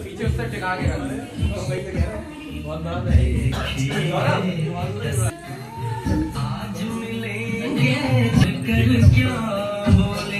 पीछे उससे टिका के बहुत बड़ा आज मिलेंगे कल क्या बोले?